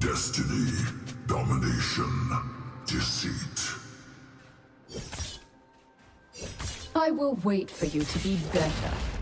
Destiny, domination, deceit. I will wait for you to be better.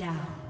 Down.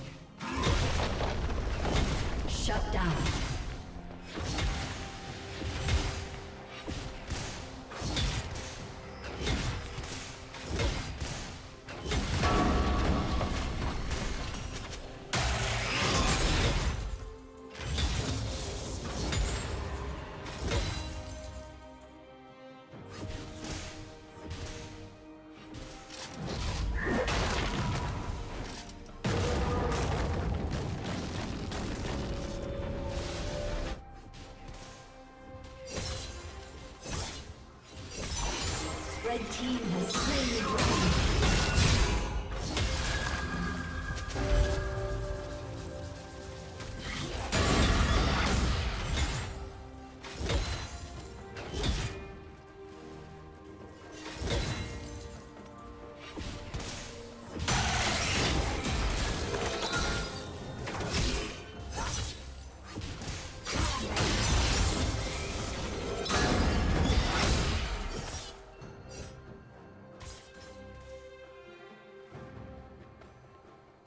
Team has slain the.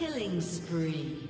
Killing spree.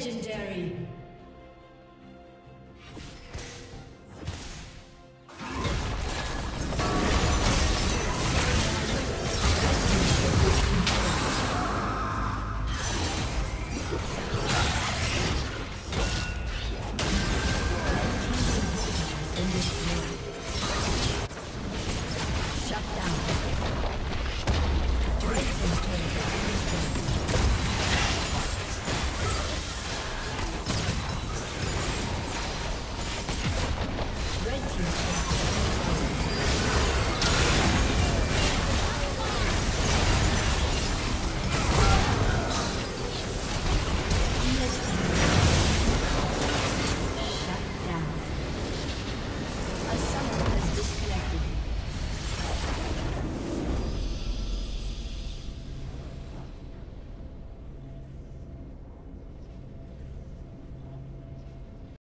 Legendary.